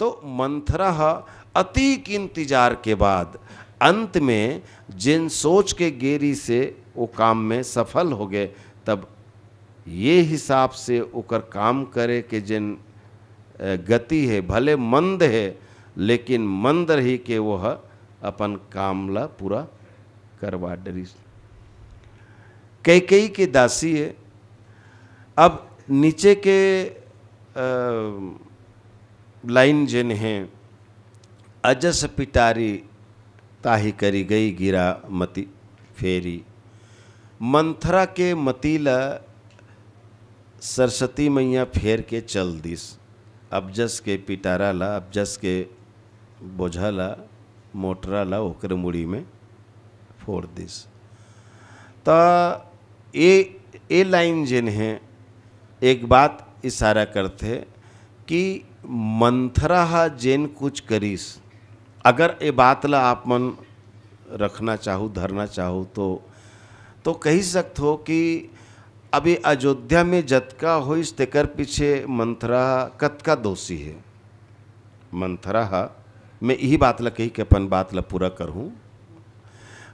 तो मंथरा अतीक इंतज़ार के बाद अंत में जिन सोच के गेरी से वो काम में सफल हो गए तब ये हिसाब से ओकर काम करे के जिन गति है भले मंद है लेकिन मंद रही के वह अपन काम ला पूरा करवा डरी। कई कई के दासी है। अब नीचे के अ, लाइन जिन हैं, अजस पिटारी ताही करी गई गिरा मती फेरी। मंथरा के मतीला सरस्वती मैया फेर के चल दिस। अबजस के पिटारा ला, अबजस के बोझा ला, मोटरा ला ओकर मुड़ी में फोड़ दिस। तो ये ये लाइन जिन एक बात इशारा करते कि मंथरा हा जेन कुछ करीस, अगर ये बात ला आप मन रखना चाहो, धरना चाहो तो तो कही सकते हो कि अभी अयोध्या में जतका होइस तेकर पीछे मंथरा कतका दोषी है। मंथरा हा मैं यही बात ला कही कि अपन बात ला पूरा करूँ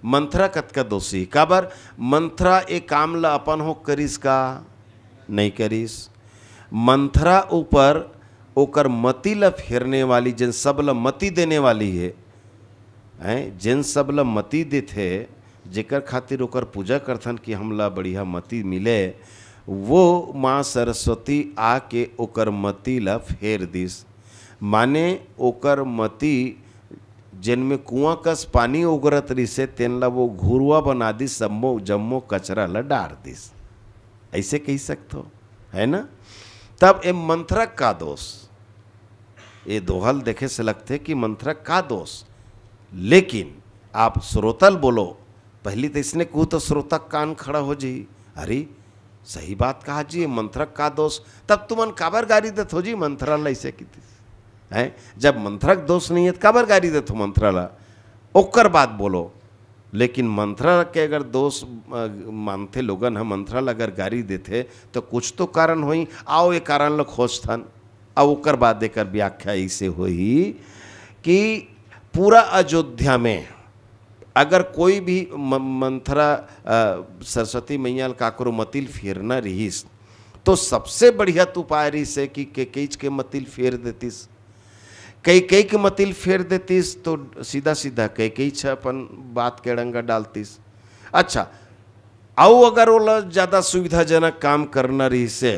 मंथरा कतका दोषी काबर? मंथरा ये काम ला अपन हो करीस का? नहीं करीस। मंथरा ऊपर ओकर मति ला फेरने वाली, जिन सब ला मति देने वाली है, हैं, जिन सब ला मति देथे जेकर खातिर ओकर पूजा करथन कि हमला बढ़िया मति मिले, वो माँ सरस्वती आके ओकर मति ला फेर दिस। माने ओकर मति जिनमें कुआँ कस पानी उगरत रिसे तेन ला वो घुरुआ बना दी सम्मो जम्मो कचरा ला डार दिस। ऐसे कह सकते? हो है ना? तब ए मंत्रक का दोष। ये दोहल देखे से लगते कि मंत्रक का दोष। लेकिन आप श्रोतल बोलो, पहली तो इसने कहू तो श्रोता कान खड़ा हो जी। अरे, सही बात कहा जी मंत्रक का दोष। तब तुमन काबर गारी देत हो जी मंत्रा ला ऐसे की है? जब मंत्रक दोष नहीं है तो काबर गारी देत हो मंत्रा ला ओकर बात बोलो। लेकिन मंत्रा के अगर दोष मानते लोगन हम मंत्रालय अगर गारी देते तो कुछ तो कारण होई। आओ ये कारण ला खोजथन अब बाद देकर व्याख्या ऐसे हुई कि पूरा अयोध्या में अगर कोई भी मंथरा सरस्वती मैया काकरो मतिल फेरना रहीस तो सबसे बढ़िया तो उपाय रही से कि के केच के मतिल फेर देतीस। कई कई के मतिल फेर देतीस तो सीधा सीधा कई कई छ अपन बात के डंगा डालतीस। अच्छा आओ अगर वो ज़्यादा सुविधाजनक काम करना रही से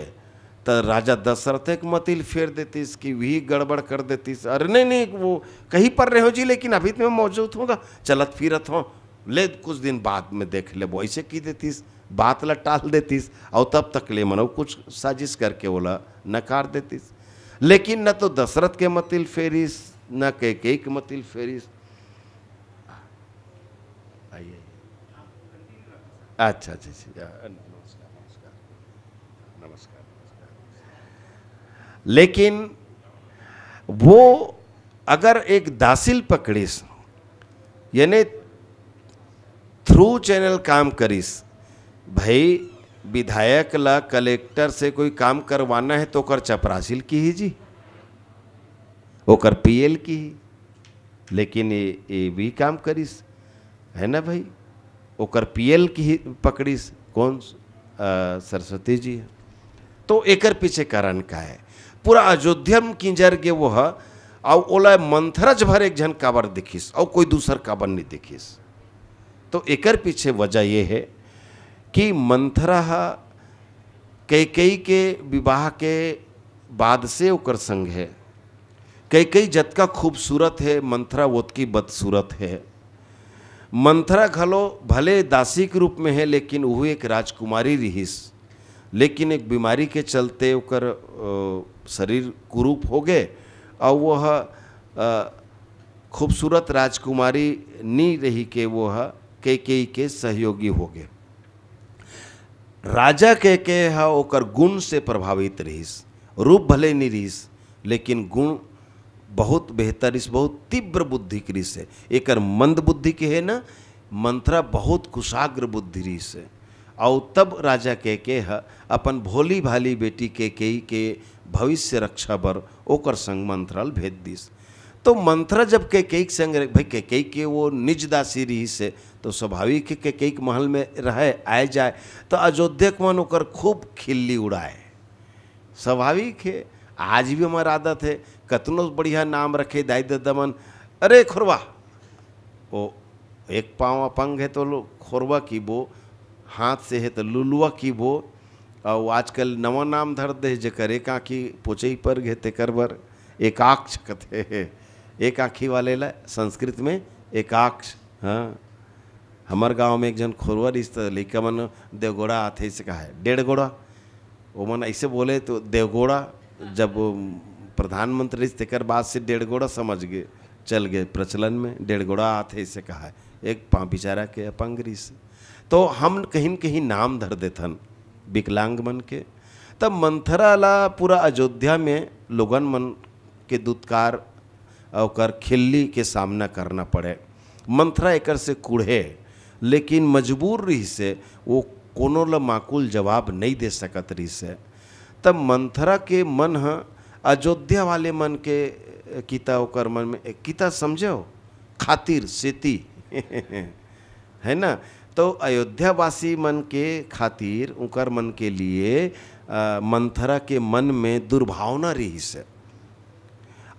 तो राजा दशरथ एक मतिल फेर देतीस कि वही गड़बड़ कर देतीस अरे नहीं नहीं, वो कहीं पर रहो जी, लेकिन अभी तो मैं मौजूद होगा चलत फिरत हो। ले, कुछ दिन बाद में देख ले, वो ऐसे की देतीस, बात ला टाल देतीस, और तब तक ले मनो, कुछ साजिश करके बोला नकार देतीस। लेकिन न तो दशरथ के मतिल फेरिस, न के के मतिल फेरिस। अच्छा अच्छा अच्छा नमस्कार नमस्कार नमस्कार। लेकिन वो अगर एक दासिल पकड़िस, यानी थ्रू चैनल काम करिस, भाई विधायक ला कलेक्टर से कोई काम करवाना है तो ओकर चपरासिल की ही जी ओकर पीएल की ही, लेकिन ये ये भी काम करिस, है ना भाई? ओकर पीएल की ही पकड़िस, कौन सरस्वती जी है। तो एकर पीछे कारण का है? पूरा अयोध्या में किंजर के वो है और ओला मंथरज भर एक जन काबर दिखिस और कोई दूसर काबर नहीं दिखिस। तो एकर पीछे वजह ये है कि मंथरा कई कई के विवाह के बाद से ओकर संग है। कई कई जतका खूबसूरत है, मंथरा ओतकी बदसूरत है। मंथरा घलो भले दासी के रूप में है, लेकिन वह एक राजकुमारी रहीस। लेकिन एक बीमारी के चलते ओकर शरीर कुरूप हो गए। और वह खूबसूरत राजकुमारी नी रही के वह कई कई के सहयोगी हो गए। राजा के के हा ओकर गुण से प्रभावित रहीस, रूप भले नहीं रहीस, लेकिन गुण बहुत बेहतर, इस बहुत तीव्र बुद्धि की रिस है। एकर मंद बुद्धि के है ना, मंत्रा बहुत कुशाग्र बुद्धि रिस है। और तब राजा के के ह, अपन भोली भाली बेटी के के के भविष्य रक्षा बर ओकर संग मंत्राल भेज दिस। तो मंत्र जब के कई संग भाई के कई के वो निज दासी रही से तो स्वाभाविक के कई महल में रहे, आए जाए तो अयोध्या के मन ओकर खूब खिल्ली उड़ाए। स्वाभाविक है, आज भी हमारा आदत है, कतनो बढ़िया नाम रखे दाई ददमन अरे खुरवा, वो एक पाँव अपंग है तो लो- खोरवा की बो हाथ से है तो लुलुआ की बो और वो आजकल नवा नाम धर दे जेकर एक आँखी पोचई पर घे तेकर बर एकाक्ष कथे है एक आँखी वाले ला, संस्कृत में एकाक्ष हाँ। हमार गाँव में एक जन खोरवा रिश्ता लड़का मन देवगोड़ा आते से कहा है, डेढ़ गोड़ा। वो मन ऐसे बोले तो देवगोड़ा, जब प्रधानमंत्री तेकर बाद से डेढ़ गोड़ा समझ गए, चल गए प्रचलन में, डेढ़ गोड़ा आते से कहा है। एक पाँव बेचारा के अपंगरी से। तो हम कहीं कहीं नाम धर देथन, विकलांग मन के। तब मंथरा ला पूरा अयोध्या में लोगन मन के दुत्कार और खिल्ली के सामना करना पड़े। मंथरा एकर से कूढ़े, लेकिन मजबूर रही से वो कोनो ल माकुल जवाब नहीं दे सकत रही से। तब मंथरा के मन ह अयोध्या वाले मन के किता ओकर मन में किता समझो खातिर, सेती है ना? तो अयोध्यावासी मन के खातिर, उनकर मन के लिए मंथरा के मन में दुर्भावना रही से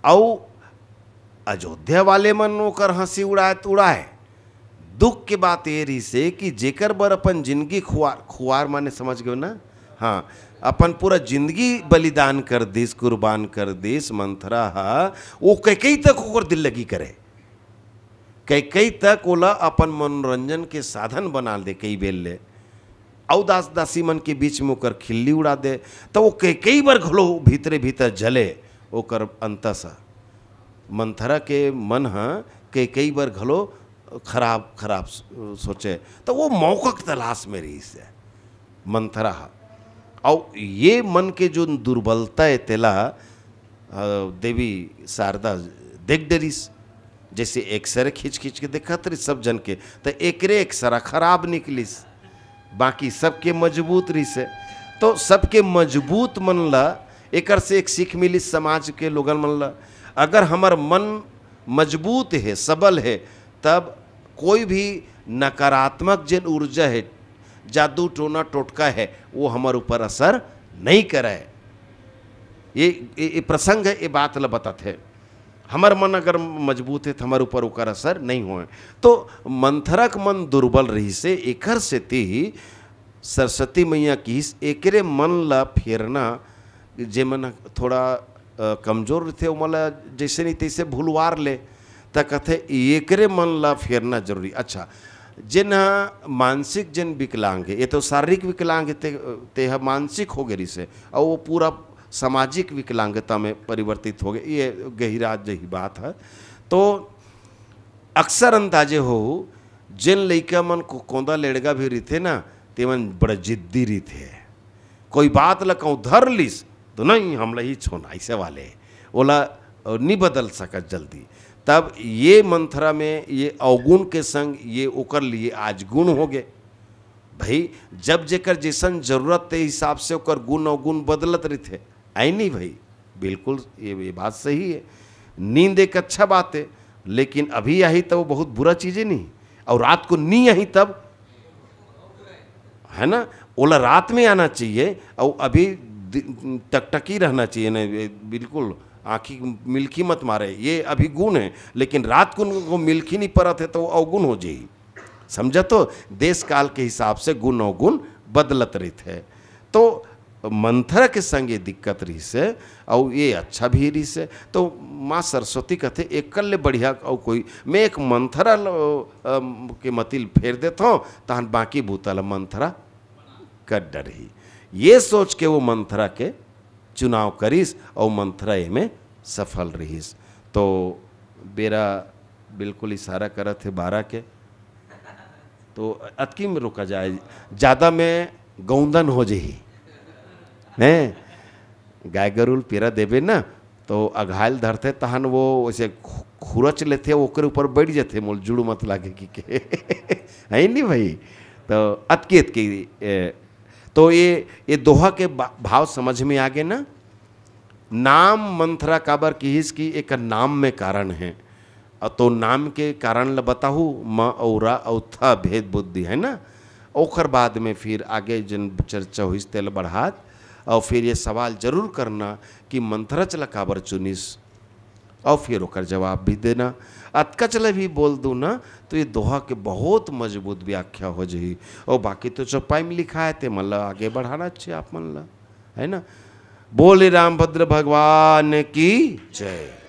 और अयोध्या वाले मन ओकर हँसी उड़ाए तो उड़ाए। दुख के बात ये रही से कि जेकर बर अपन ज़िंदगी खुआर खुआर माने समझ गए ना? हाँ अपन पूरा ज़िंदगी बलिदान कर दिस, कुर्बान कर दिस, मंथरा हा, वो कई कई तक दिल लगी करे। कई कई तक ओला अपन मनोरंजन के साधन बना दे कई बेल ले। औ दास दासी मन के बीच में ओकर खिल्ली उड़ा दे। तो वो कई कई बार घलो भीतरे भीतर जले ओकर अंतसा मंथरा के मन ह कई कई बार घलो खराब खराब सोचे। तो वो मौका के तलाश में रही से। मंथरा और ये मन के जो दुर्बलता है तेला देवी शारदा देख डरिस। जैसे एक एक्सरे खींच खींच के देखत रही सब जन के तो एक एक्सरा खराब निकलिस। बाकी सबके मज़बूत रही से तो सबके मज़बूत मन ला एकर से एक सीख मिली समाज के लोगन मन ला अगर हमार मन मज़बूत है, सबल है, तब कोई भी नकारात्मक जिन ऊर्जा है, जादू टोना टोटका है, वो हमारे ऊपर असर नहीं करे। ये ये ये प्रसंग है ये बात ला बताते हमार मन अगर मज़बूत है तो हमारे ऊपर ओकर असर नहीं होए। तो मंथरक मन दुर्बल रही से एकर से ही सरस्वती मैया की एकरे मन ला फेरना जे मन थोड़ा कमज़ोर वो मला जैसे नहीं तैसे भूलवार ले तो कथे एकरे मन ला फेरना ज़रूरी। अच्छा जिन मानसिक जिन विकलांग है ये तो शारीरिक विकलांग है ते, ते मानसिक हो गई से और वो पूरा सामाजिक विकलांगता में परिवर्तित हो गए। ये गहरा जही बात है। तो अक्सर अंदाजे हो, जिन लड़का मन को कोंदा लेड़गा भी रहते ना ते मन बड़ा जिद्दी रहते कोई बात ला कहूँ, धर लिस तो नहीं हमला ही छोना ऐसे वाले। ओला नहीं बदल सकत जल्दी। तब ये मंथरा में, ये अवगुण के संग, ये ओकर लिए आज गुण हो गए। भाई, जब जेकर जैसन ज़रूरत के हिसाब से ओकर गुण अवगुण बदलत रहते आई नहीं भाई। बिल्कुल ये ये बात सही है। नींद एक अच्छा बात है, लेकिन अभी आई तो वो बहुत बुरा चीज़ है नहीं। और रात को नी आई तब, है ना? ओला रात में आना चाहिए, और अभी टकटकी रहना चाहिए ना बिल्कुल, आँखी मिल्की मत मारे। ये अभी गुण है, लेकिन रात को उनको मिल्की नहीं परत है तो अवगुण हो जाई समझा तो? देश काल के हिसाब से गुण अवगुण बदलत रहते है। तो मंथरा के संगे दिक्कत रही से और ये अच्छा भी रही से तो माँ सरस्वती कहते एकल ले बढ़िया और कोई, मैं एक मंथरा के मतिल फेर देता हूँ, तहन बाकी भूतल मंथरा कर डरही। ये सोच के वो मंथरा के चुनाव करीस और मंथरा में सफल रहीस। तो बेरा बिल्कुल इशारा करत थे बारह के। तो अतकी में रुका जाए, ज़्यादा में गौंदन हो जही। हैं। गाय गरुल पीरा देवे ना तो अघायल धरते तहन वो खु- खुरच लेते, ओकरे ऊपर बैठ जाते, मोल जुड़ू मत लागे कि के। है नहीं भाई? तो अतकी अतकी तो ये ये दोहा के भाव समझ में आ गए ना? नाम मंथरा काबर की हिस की एक नाम में कारण है। तो नाम के कारण ल बताहू, म औरा औथा भेद बुद्धि, है ना? ओकर बाद में फिर आगे जन चर्चा हुई तेल बढ़ात। और फिर ये सवाल ज़रूर करना कि मंथरा चला काबर चुनिस। और फिर ओकर जवाब भी देना। अतका चले भी बोल दू ना तो ये दोहा के बहुत मज़बूत व्याख्या हो जाए और बाकी तो चौपाई में लिखा है ते मतलब आगे बढ़ाना चाहिए आप मन है ना? बोले रामभद्र भगवान की जय।